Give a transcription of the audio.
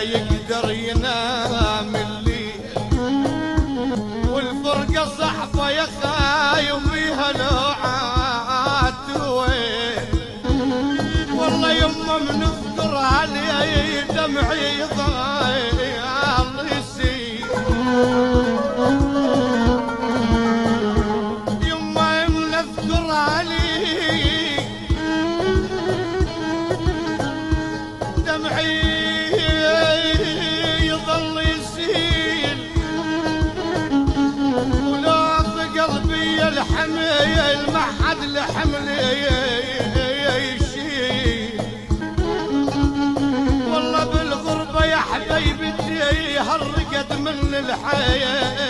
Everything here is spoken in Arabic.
يقدر ينام الليل. والفرقة صحفة يا خاي وفيها لوعات وين والله يمه منذكرها علي دمعي ضاع. الحميل ما حد لحملي يشيل. والله بالغربة يا حبيبتي هرقت من الحياة.